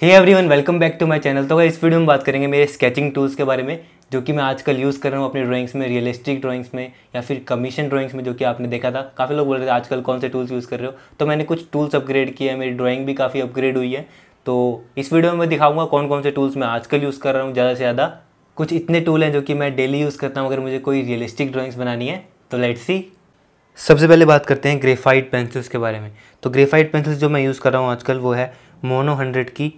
Hey everyone welcome back to my channel तो अगर इस वीडियो में बात करेंगे मेरे स्केचिंग टूल्स के बारे में, जो कि मैं आजकल यूज़ कर रहा हूँ अपनी ड्राइंग्स में रियलिस्टिक ड्राइंग्स में, या फिर कमीशन ड्राइंग्स में, जो कि आपने देखा था। काफ़ी लोग बोल रहे थे, आजकल कौन से टूल्स यूज़ कर रहे हो? तो मैंने कुछ टूल्स अपग्रेड किए हैं। मेरी ड्राइंग भी काफ़ी अपग्रेड हुई है। तो इस वीडियो में मैं दिखाऊँगा कौन कौन से टूल्स मैं आजकल यूज़ कर रहा हूँ, ज़्यादा से ज़्यादा। कुछ इतने टूल हैं जो कि मैं डेली यूज़ करता हूँ, अगर मुझे कोई रियलिस्टिक ड्राइंग्स बनानी है तो लेट्स सी सबसे पहले बात करते हैं ग्रेफाइट पेंसिल्स के बारे में। तो ग्रेफाइट पेंसिल्स जो मैं यूज़ कर रहा हूँ आजकल, वो है मोनो हंड्रेड की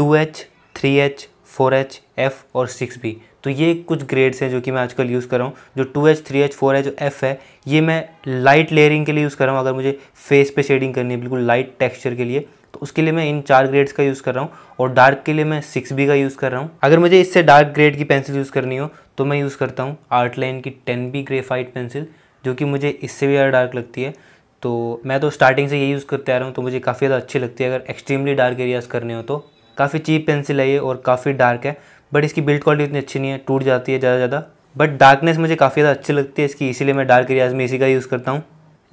two H, three H, four H, F और सिक्स बी। तो ये कुछ ग्रेड्स हैं जो कि मैं आजकल यूज़ कर रहा हूँ। जो two H, three H, four H F है, ये मैं लाइट लेयरिंग के लिए यूज़ कर रहा हूँ। अगर मुझे फेस पे शेडिंग करनी है, बिल्कुल लाइट टेक्सचर के लिए तो उसके लिए मैं इन चार ग्रेड्स का यूज़ कर रहा हूँ और डार्क के लिए मैं सिक्स बी का यूज़ कर रहा हूँ। अगर मुझे इससे डार्क ग्रेड की पेंसिल यूज़ करनी हो तो मैं यूज़ करता हूँ आर्ट लाइन की टेन बी ग्रेफाइट पेंसिल जो कि मुझे इससे भी ज़्यादा डार्क लगती है। तो मैं तो स्टार्टिंग से ये यूज़ करते आ रहा हूँ तो मुझे काफ़ी ज़्यादा अच्छी लगती है। अगर एक्सट्रीमली डार्क एरियाज़ करने हो तो। काफ़ी चीप पेंसिल है ये और काफ़ी डार्क है, बट इसकी बिल्ड क्वालिटी इतनी अच्छी नहीं है, टूट जाती है ज़्यादा ज़्यादा। बट डार्कनेस मुझे काफ़ी ज़्यादा अच्छी लगती है इसकी, इसीलिए मैं डार्क एरियाज़ में इसी का यूज़ करता हूँ।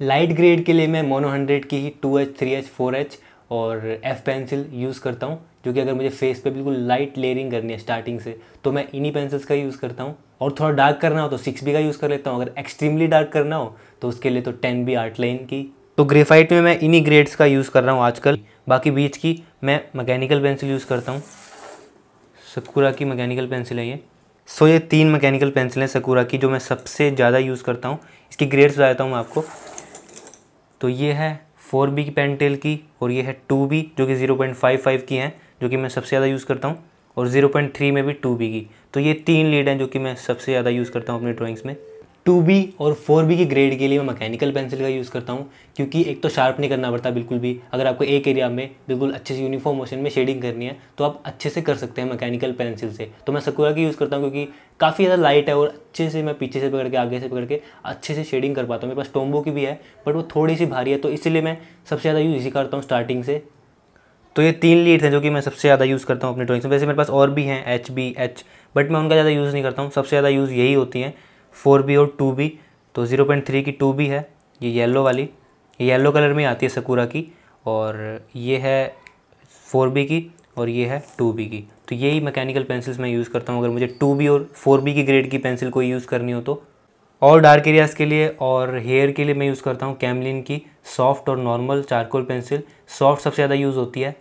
लाइट ग्रेड के लिए मैं मोनो हंड्रेड की ही two H, three H, four H और एफ़ पेंसिल यूज़ करता हूँ, जो कि अगर मुझे फेस पे बिल्कुल लाइट लेयरिंग करनी है स्टार्टिंग से तो मैं इन्हीं पेंसिल्स का यूज़ करता हूँ। और थोड़ा डार्क करना हो तो सिक्स बी का यूज़ कर लेता हूँ, अगर एक्सट्रीमली डार्क करना हो तो उसके लिए तो टेन बी आर्ट लाइन की तो ग्रेफाइट में मैं इन्हीं ग्रेड्स का यूज़ कर रहा हूँ आजकल। बाकी बीच की मैं मैकेनिकल पेंसिल यूज़ करता हूँ। सकूरा की मैकेनिकल पेंसिल है ये। सो ये तीन मैकेनिकल पेंसिल हैं सकुरा की जो मैं सबसे ज़्यादा यूज़ करता हूँ। इसकी ग्रेड्स बताता हूँ मैं आपको। तो ये है फोर बी की पेंटेल की और ये है टू बी जो कि ज़ीरो पॉइंट फाइव फाइव की हैं, जो कि मैं सबसे ज़्यादा यूज़ करता हूँ। और ज़ीरो पॉइंट थ्री में भी टू बी की। तो ये तीन लीड हैं जो कि मैं सबसे ज़्यादा यूज़ करता हूँ अपनी ड्राइंग्स में। टू बी और फोर बी की ग्रेड के लिए मैं मैकेनिकल पेंसिल का यूज़ करता हूँ, क्योंकि एक तो शार्प नहीं करना पड़ता बिल्कुल भी। अगर आपको एक एरिया में बिल्कुल अच्छे से यूनिफॉर्म मोशन में शेडिंग करनी है तो आप अच्छे से कर सकते हैं मैकेनिकल पेंसिल से। तो मैं सकुरा की यूज़ करता हूँ, क्योंकि काफ़ी ज़्यादा लाइट है और अच्छे से मैं पीछे से पकड़ के, आगे से पकड़ के अच्छे से शेडिंग कर पाता हूँ। मेरे पास टोम्बो की भी है बट वो थोड़ी सी भारी है तो इसलिए मैं सबसे ज़्यादा यूज़ इसी करता हूँ स्टार्टिंग से। तो ये तीन लीड्स हैं जो कि मैं सबसे ज़्यादा यूज़ करता हूँ अपने ड्राइंग्स में। वैसे मेरे पास और भी हैं एच बी एच बट मैं उनका ज़्यादा यूज़ नहीं करता हूँ। सबसे ज़्यादा यूज़ यही होती हैं फोर बी और टू बी तो ज़ीरो पॉइंट थ्री की टू बी है, ये येलो वाली। ये येलो कलर में आती है सकूरा की, और ये है फोर बी की, और ये है टू बी की। तो यही मैकेनिकल पेंसिल्स मैं यूज़ करता हूँ। अगर मुझे टू बी और फोर बी की ग्रेड की पेंसिल कोई यूज़ करनी हो तो। और डार्क एरियाज़ के लिए और हेयर के लिए मैं यूज़ करता हूँ कैमलिन की सॉफ्ट और नॉर्मल चारकोल पेंसिल सॉफ्ट सबसे ज़्यादा यूज़ होती है।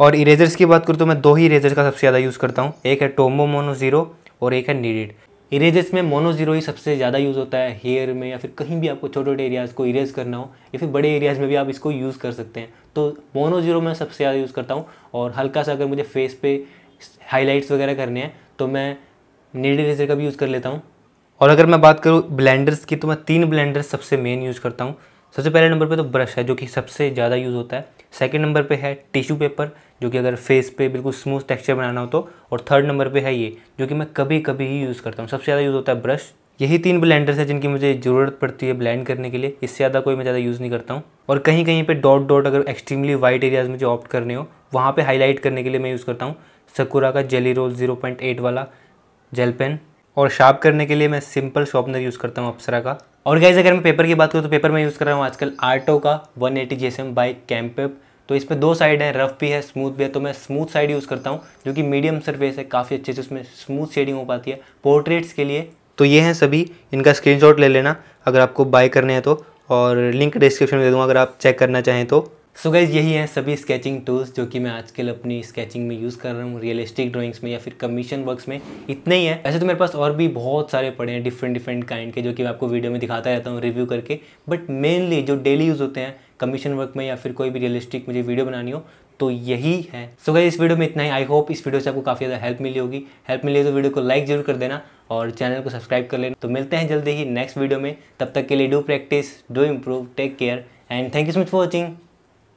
और इरेजर्स की बात करूँ तो मैं दो ही इरेजर का सबसे ज़्यादा यूज़ करता हूँ। एक है टोमो मोनो ज़ीरो और एक है नीडिड इरेजर्स में मोनो ज़ीरो ही सबसे ज़्यादा यूज़ होता है हेयर में या फिर कहीं भी आपको छोटे छोटे एरियाज़ को इरेज करना हो, या फिर बड़े एरियाज़ में भी आप इसको यूज़ कर सकते हैं। तो मोनो ज़ीरो मैं सबसे ज़्यादा यूज़ करता हूँ और हल्का सा अगर मुझे फेस पे हाईलाइट्स वगैरह करने हैं तो मैं नीड इरेजर का भी यूज़ कर लेता हूँ। और अगर मैं बात करूँ ब्लेंडर्स की तो मैं तीन ब्लेंडर्स सबसे मेन यूज़ करता हूँ। सबसे पहले नंबर पे तो ब्रश है, जो कि सबसे ज़्यादा यूज़ होता है। सेकंड नंबर पे है टिश्यू पेपर जो कि अगर फेस पे बिल्कुल स्मूथ टेक्सचर बनाना हो तो। और थर्ड नंबर पे है ये, जो कि मैं कभी कभी ही यूज़ करता हूँ। सबसे ज़्यादा यूज़ होता है ब्रश। यही तीन ब्लेंडर्स हैं जिनकी मुझे ज़रूरत पड़ती है ब्लेंड करने के लिए। इससे ज़्यादा कोई मैं ज़्यादा यूज़ नहीं करता हूँ। और कहीं कहीं पर डॉट डॉट अगर एक्सट्रीमली वाइट एरियाज़ मुझे ऑप्ट करने हो, वहाँ पर हाईलाइट करने के लिए मैं यूज़ करता हूँ। सकुरा का jelly roll zero point eight वाला जेल पेन और शार्प करने के लिए मैं सिंपल शॉर्पनर यूज़ करता हूँ अप्सरा का। और गाइज़ अगर मैं पेपर की बात करूँ तो पेपर में यूज़ कर रहा हूँ आजकल आर्टो का 180 AT G S by Campap तो इस पर दो साइड है रफ भी है स्मूथ भी है तो मैं स्मूथ साइड यूज़ करता हूँ, जो कि मीडियम सरफेस है, काफ़ी अच्छे से उसमें स्मूथ शेडिंग हो पाती है। पोर्ट्रेट्स के लिए तो ये हैं सभी, इनका स्क्रीनशॉट ले लेना, अगर आपको बाय करने हैं तो। और लिंक डिस्क्रिप्शन में दे दूँगा, अगर आप चेक करना चाहें तो। सो so गाइज़ यही है सभी स्केचिंग टूल्स जो कि मैं आजकल अपनी स्केचिंग में यूज़ कर रहा हूँ रियलिस्टिक ड्राइंग्स में या फिर कमीशन वर्क्स में। इतने ही है। ऐसे तो मेरे पास और भी बहुत सारे पड़े हैं डिफरेंट डिफरेंट काइंड के, जो कि मैं आपको वीडियो में दिखाता रहता हूँ रिव्यू करके। बट मेनली जो डेली यूज़ होते हैं कमीशन वर्क में या फिर कोई भी रियलिस्टिक मुझे वीडियो बनानी हो तो यही है। सो so गई इस वीडियो में इतना ही। आई होप इस वीडियो से आपको काफ़ी ज़्यादा हेल्प मिली होगी। हेल्प मिली तो वीडियो को लाइक ज़रूर कर देना और चैनल को सब्सक्राइब कर लेना। तो मिलते हैं जल्दी ही नेक्स्ट वीडियो में। तब तक के लिए do practice do improve take care and thank you so much for watching